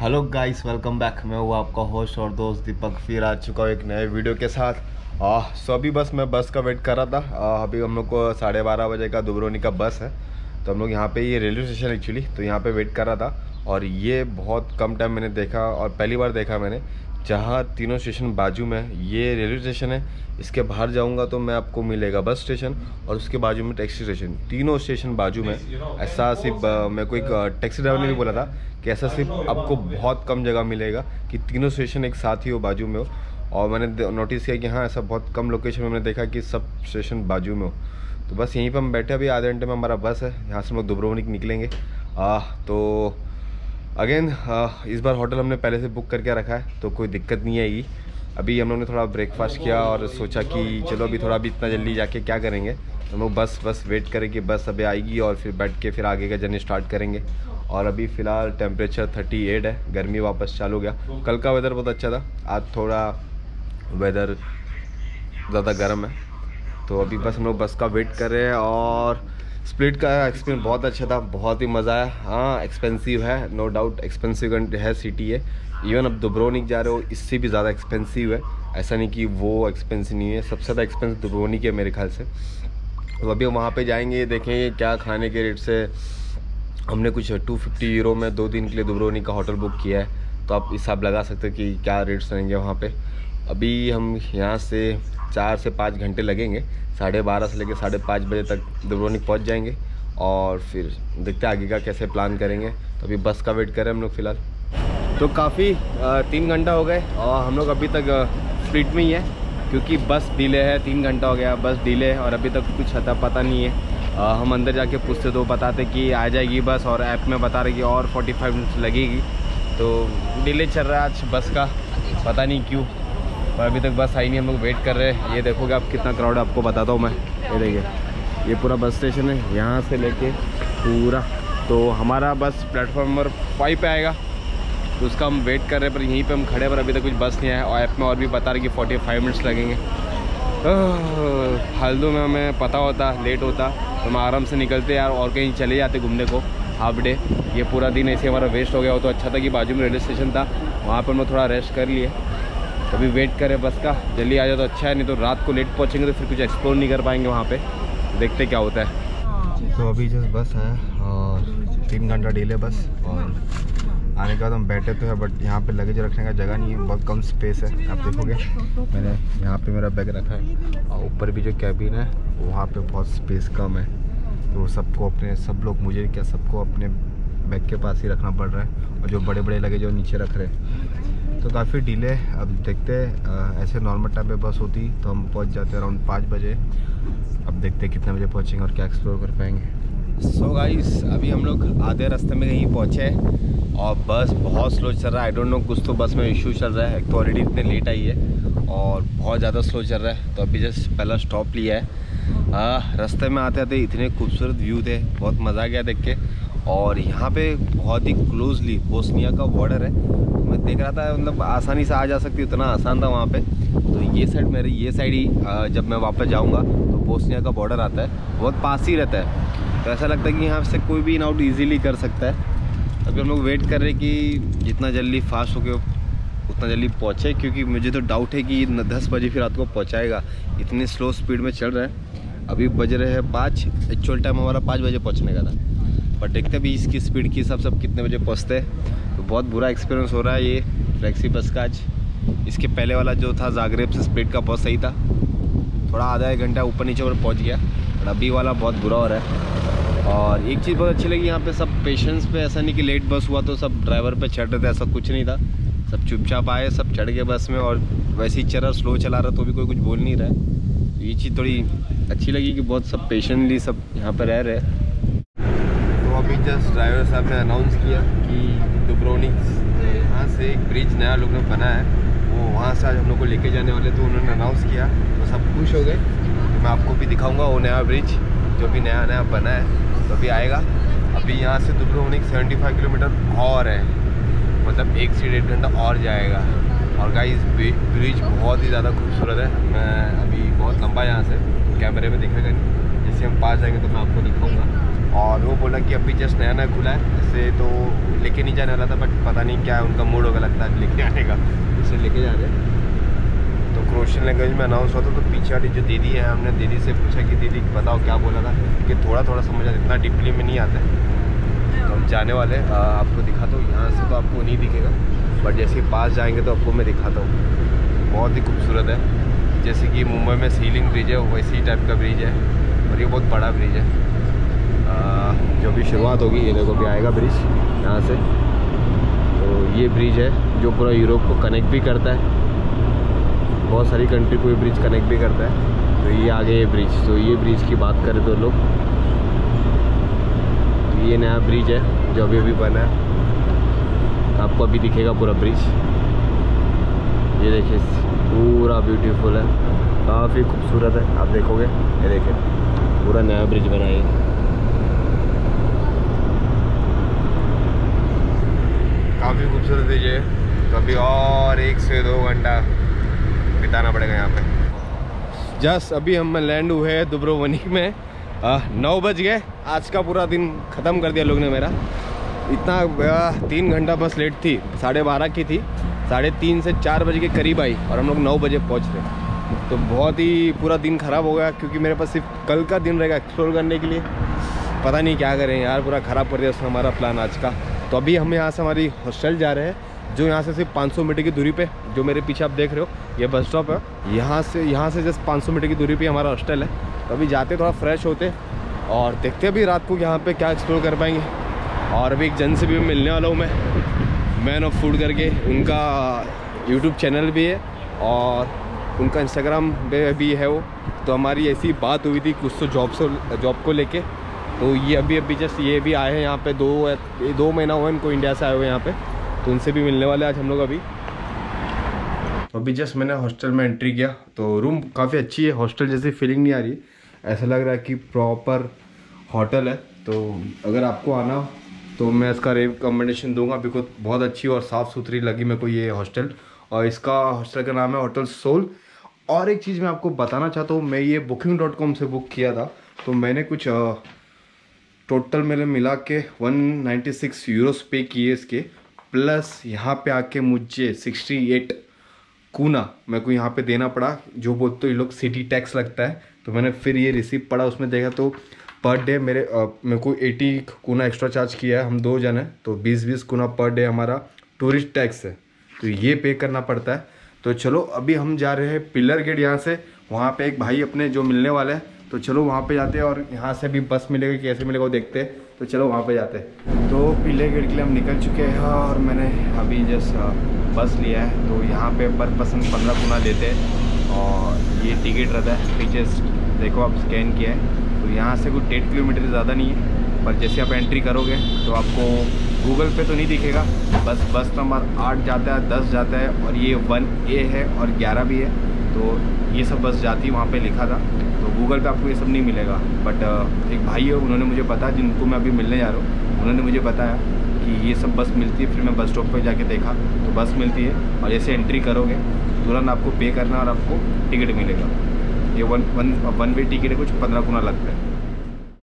Hello guys welcome back मैं हूँ आपका होस्ट और दोस्त दीपक. फिर आ चुका हूँ एक नए वीडियो के साथ. आ, सो अभी बस मैं बस का वेट कर रहा था. आ, अभी हम लोग को साढ़े बारह बजे का दुबरोनी का बस है. तो हम लोग यहाँ पे ये रेलवे स्टेशन एक्चुअली तो यहाँ पे वेट कर रहा था. और ये बहुत कम टाइम मैंने देखा और पहली बार देखा मैंने. जहाँ तीनों स्टेशन बाजू में ये रेलवे स्टेशन है। इसके बाहर जाऊँगा तो मैं आपको मिलेगा बस स्टेशन और उसके बाजू में टैक्सी स्टेशन। तीनों स्टेशन बाजू में। ऐसा सिर्फ़ मैं कोई टैक्सी ड्राइवर ने भी बोला था कि ऐसा सिर्फ़ आपको बहुत कम जगह मिलेगा कि तीनों स्टेशन एक साथ ही हो बाजू में हो। और मैंने नोटिस किया कि हाँ ऐसा बहुत कम लोकेशन में मैंने देखा कि सब स्टेशन बाजू में हो। तो बस यहीं पर हम बैठे अभी आधे घंटे में हमारा बस है। यहाँ से हम लोग दुबरोनिक निकलेंगे। आ, तो अगेन इस बार होटल हमने पहले से बुक करके रखा है तो कोई दिक्कत नहीं आएगी। अभी हम लोग ने थोड़ा ब्रेकफास्ट किया और सोचा कि चलो अभी थोड़ा अभी इतना जल्दी जाके क्या करेंगे। तो हम लोग बस बस वेट करें कि बस अभी आएगी और फिर बैठ के फिर आगे का जर्नी स्टार्ट करेंगे। और अभी फ़िलहाल टेम्परेचर 38 है, गर्मी वापस चालू हो गया। कल का वेदर बहुत अच्छा था, आज थोड़ा वेदर ज़्यादा गर्म है। तो अभी बस हम लोग बस का वेट कर रहे हैं और स्प्लिट का एक्सपीरियंस बहुत अच्छा था, बहुत ही मज़ा आया। हाँ एक्सपेंसिव है नो डाउट एक्सपेंसिव है सिटी है। इवन अब दुब्रोनिक जा रहे हो, इससे भी ज़्यादा एक्सपेंसिव है। ऐसा नहीं कि वो एक्सपेंसिव नहीं है, सबसे ज़्यादा एक्सपेंसिव दुब्रोनिक है मेरे ख्याल से। तो अभी हम वहाँ पर जाएँगे, देखेंगे क्या खाने के रेट से। हमने कुछ 250 यूरो में दो दिन के लिए दुब्रोनिक का होटल बुक किया है। तो आप हिसाब लगा सकते हो कि क्या रेट्स रहेंगे वहाँ पे। अभी हम यहाँ से चार से पाँच घंटे लगेंगे। साढ़े बारह से लेकर साढ़े पाँच बजे तक दुबरोनिक पहुँच जाएँगे और फिर देखते आगे का कैसे प्लान करेंगे। तो अभी बस का वेट करें हम लोग फ़िलहाल। तो काफ़ी तीन घंटा हो गए और हम लोग अभी तक स्प्लिट में ही है क्योंकि बस डिले है तीन घंटा हो गया बस डिले है और अभी तक कुछ अता पता नहीं है। आ, हम अंदर जाके पूछते तो बताते कि आ जाएगी बस और ऐप में बता रहे कि और 45 मिनट्स लगेगी। तो डिले चल रहा है आज बस का पता नहीं क्यों। पर अभी तक बस आई नहीं, हम लोग वेट कर रहे हैं। ये देखोगे आप कितना क्राउड आपको बताता हूँ मैं। ये देखिए, ये पूरा बस स्टेशन है, यहाँ से लेके पूरा। तो हमारा बस प्लेटफॉर्म नंबर फाइव पे आएगा। तो उसका हम वेट कर रहे हैं, पर यहीं पे हम खड़े पर अभी तक कुछ बस नहीं आया। और ऐप में और भी बता रहे कि फोर्टी फाइव मिनट्स लगेंगे फालतू में हमें पता होता लेट होता। तो हम आराम से निकलते यार, और कहीं चले जाते घूमने को हाफ़ डे ये पूरा दिन ऐसे हमारा वेस्ट हो गया हो तो अच्छा था कि बाजू में रेलवे स्टेशन था। वहाँ पर हम थोड़ा रेस्ट कर लिए। अभी वेट करें बस का। जल्दी आ जाए तो अच्छा है, नहीं तो रात को लेट पहुँचेंगे तो फिर कुछ एक्सप्लोर नहीं कर पाएँगे वहाँ पे। देखते क्या होता है। तो अभी जस्ट बस है और तीन घंटा डिले बस और आने के बाद हम बैठे तो है बट यहाँ पे लगेज रखने का जगह नहीं है, बहुत कम स्पेस है, आप देखोगे। मैंने यहाँ पे मेरा बैग रखा है और ऊपर भी जो कैबिन है, वहाँ पे बहुत स्पेस कम है। तो सबको अपने, सब लोग मुझे क्या, सबको अपने बैग के पास ही रखना पड़ रहा है और जो बड़े बड़े लगेज वो नीचे रख रहे हैं। तो काफ़ी डिले अब देखते हैं ऐसे नॉर्मल टाइम पे बस होती तो हम पहुँच जाते अराउंड पाँच बजे। अब देखते हैं कितने बजे पहुँचेंगे और क्या एक्सप्लोर कर पाएँगे। सो so गाइस अभी हम लोग आधे रास्ते में कहीं पहुँचे और बस बहुत स्लो चल रहा है। आई डोंट नो कुछ तो बस में इशू चल रहा है। तो ऑलरेडी इतने लेट आई है और बहुत ज़्यादा स्लो चल रहा है। तो अभी जस्ट पहला स्टॉप लिया है। रास्ते में आते आते इतने खूबसूरत व्यू थे, बहुत मज़ा आ गया देख के। और यहाँ पे बहुत ही क्लोजली बोस्निया का बॉर्डर है। मैं देख रहा था मतलब आसानी से आ जा सकती, इतना आसान था वहाँ पे। तो ये साइड मेरी, ये साइड ही जब मैं वापस जाऊँगा तो बोस्निया का बॉर्डर आता है। बहुत पास ही रहता है। तो ऐसा लगता है कि यहाँ से कोई भी इन आउट ईजीली कर सकता है। अभी हम लोग वेट कर रहे कि जितना जल्दी फास्ट हो गया उतना जल्दी पहुँचे, क्योंकि मुझे तो डाउट है कि दस बजे फिर रात को पहुँचाएगा। इतनी स्लो स्पीड में चल रहा है। अभी बज रहे हैं पाँच एक्चुअल टाइम हमारा पाँच बजे पहुँचने का था। पर देखते भी इसकी स्पीड की सब सब कितने बजे पहुँचते हैं। तो बहुत बुरा एक्सपीरियंस हो रहा है ये फ्लैक्सी बस का आज। इसके पहले वाला जो था जागरेब से स्पीड का बहुत सही था। थोड़ा आधा एक घंटा ऊपर नीचे पर पहुँच गया। और अभी वाला बहुत बुरा हो रहा है। और एक चीज़ बहुत अच्छी लगी, यहाँ पे सब पेशेंस पे, ऐसा नहीं कि लेट बस हुआ तो सब ड्राइवर पे चढ़ रहे थे, ऐसा कुछ नहीं था। सब चुपचाप आए, सब चढ़ गए बस में और वैसे ही चल स्लो चला रहा तो भी कोई कुछ बोल नहीं रहा है। ये चीज़ थोड़ी अच्छी लगी कि बहुत सब पेशेंटली सब यहाँ पर रह रहे अभी जस्ट ड्राइवर साहब ने अनाउंस किया कि दुब्रोनिक्स यहाँ से एक ब्रिज नया लोग ने बना है। वो वहाँ से आज हम लोग को लेके जाने वाले तो उन्होंने अनाउंस किया। तो सब खुश हो गए। तो मैं आपको भी दिखाऊँगा वो नया ब्रिज जो भी नया नया बना है। तो अभी आएगा। अभी यहाँ से दुब्रोनिक 75 किलोमीटर और है। मतलब एक से डेढ़ घंटा और जाएगा। और गाइस ब्रिज बहुत ही ज़्यादा खूबसूरत है। मैं अभी बहुत लंबा यहाँ से कैमरे में दिखेगा नहीं जैसे हम पास जाएँगे तो मैं आपको दिखाऊँगा। और वो बोला कि अभी जस्ट नया नया खुला है ऐसे तो लेके नहीं जाने वाला था बट पता नहीं क्या उनका मूड होगा लगता है लेके आने का। इसे लेके जा रहे हैं। तो क्रोशियन लैंग्वेज में अनाउंस हुआ था तो पीछे वाली जो दीदी है, हमने दीदी से पूछा कि, दीदी, बताओ क्या बोला था? कि थोड़ा थोड़ा समझ आता इतना डीपली में नहीं आता है। तो हम जाने वाले आपको दिखाता हूँ। यहाँ से तो आपको नहीं दिखेगा बट जैसे पास जाएँगे तो आपको मैं दिखाता हूँ। बहुत ही खूबसूरत है। जैसे कि मुंबई में सीलिंग ब्रिज है, वैसे ही टाइप का ब्रिज है। और ये बहुत बड़ा ब्रिज है। जो भी शुरुआत होगी, ये देखो भी आएगा ब्रिज यहाँ से। तो ये ब्रिज है जो पूरा यूरोप को कनेक्ट भी करता है। बहुत सारी कंट्री को ये ब्रिज कनेक्ट भी करता है। तो ये आगे ये ब्रिज तो ये ब्रिज की बात करें तो लोग तो ये नया ब्रिज है जो अभी अभी बना है। आपको अभी दिखेगा पूरा ब्रिज ये देखिए, पूरा ब्यूटीफुल है। काफ़ी खूबसूरत है। आप देखोगे, ये देखिए। पूरा नया ब्रिज बना है। काफ़ी खूबसूरत है। तो अभी और एक से दो घंटा बिताना पड़ेगा यहाँ पे। जस्ट अभी हम लैंड हुए हैं दुब्रोवनिक में। आ, नौ बज गए। आज का पूरा दिन ख़त्म कर दिया लोग ने मेरा। इतना तीन घंटा बस लेट थी। साढ़े बारह की थी। साढ़े तीन से चार बजे के करीब आई और हम लोग नौ बजे पहुँच रहे तो बहुत ही पूरा दिन ख़राब हो गया, क्योंकि मेरे पास सिर्फ़ कल का दिन रहेगा एक्सप्लोर करने के लिए। पता नहीं क्या करें यार, पूरा ख़राब कर दिया हमारा प्लान आज का। तो अभी हम यहाँ से हमारी हॉस्टल जा रहे हैं, जो यहाँ से सिर्फ़ 500 मीटर की दूरी पे, जो मेरे पीछे आप देख रहे हो, ये बस स्टॉप है। यहाँ से यहाँ से जस्ट 500 मीटर की दूरी पे हमारा हॉस्टल है। तो अभी जाते थोड़ा फ्रेश होते और देखते अभी रात को यहाँ पे क्या एक्सप्लोर कर पाएँगे। और अभी एक जन से भी मिलने वाला हूँ मैं। मैन ऑफ़ फ़ूड करके, उनका यूट्यूब चैनल भी है और उनका इंस्टाग्राम पे भी है वो। तो हमारी ऐसी बात हुई थी कुछ तो जॉब से जॉब को लेके। तो ये अभी अभी जस्ट ये भी आए हैं यहाँ पे दो दो महीना हुआ इनको इंडिया से आए हुए यहाँ पे। तो उनसे भी मिलने वाले आज हम लोग अभी। तो अभी जस्ट मैंने हॉस्टल में एंट्री किया। तो रूम काफ़ी अच्छी है हॉस्टल जैसी फीलिंग नहीं आ रही। ऐसा लग रहा है कि प्रॉपर होटल है। तो अगर आपको आना तो मैं इसका रिकमेंडेशन दूँगा। बिकॉज़ बहुत अच्छी और साफ़ सुथरी लगी मेरे को ये हॉस्टल और इसका हॉस्टल का नाम है होटल सोल और एक चीज़ मैं आपको बताना चाहता हूँ, मैं ये बुकिंग डॉट कॉम से बुक किया था तो मैंने कुछ टोटल मेरे मिला के 196 यूरोस पे किए इसके प्लस यहाँ पे आके मुझे 68 कूना मेरे को यहाँ पे देना पड़ा, जो बोलते तो ये लोग सिटी टैक्स लगता है तो मैंने फिर ये रिसीप पड़ा उसमें देखा तो पर डे मेरे मेरे को 80 कूना एक्स्ट्रा चार्ज किया है, हम दो जन हैं तो 20-20 कूना पर डे हमारा टूरिस्ट टैक्स है तो ये पे करना पड़ता है। तो चलो, अभी हम जा रहे हैं पिलर गेट यहाँ से। वहाँ पे एक भाई अपने जो मिलने वाले हैं। तो चलो, वहाँ पे जाते हैं और यहाँ से भी बस मिलेगा, कैसे मिलेगा वो देखते हैं। तो चलो, वहाँ पे जाते हैं। तो पीले गेट के लिए हम निकल चुके हैं और मैंने अभी जस्ट बस लिया है। तो यहाँ पे पर पर्सन पंद्रह गुना लेते हैं। और ये टिकट रहता है पीछे देखो आप स्कैन किया है। तो यहाँ से कोई डेढ़ किलोमीटर ज़्यादा नहीं है। पर जैसे आप एंट्री करोगे तो आपको गूगल पे तो नहीं दिखेगा। बस बस नंबर आठ जाता है, दस जाता है और ये वन ए है और ग्यारह भी है। तो ये सब बस जाती वहाँ पे लिखा था। तो गूगल पे आपको ये सब नहीं मिलेगा। बट एक भाई है, उन्होंने मुझे बताया, जिनको मैं अभी मिलने जा रहा हूँ, उन्होंने मुझे बताया कि ये सब बस मिलती है, फिर मैं बस स्टॉप पर जाके देखा तो बस मिलती है। और जैसे एंट्री करोगे, तुरंत आपको पे करना और आपको टिकट मिलेगा। ये one one one way ticket है, कुछ पंद्रह गुना लगता है।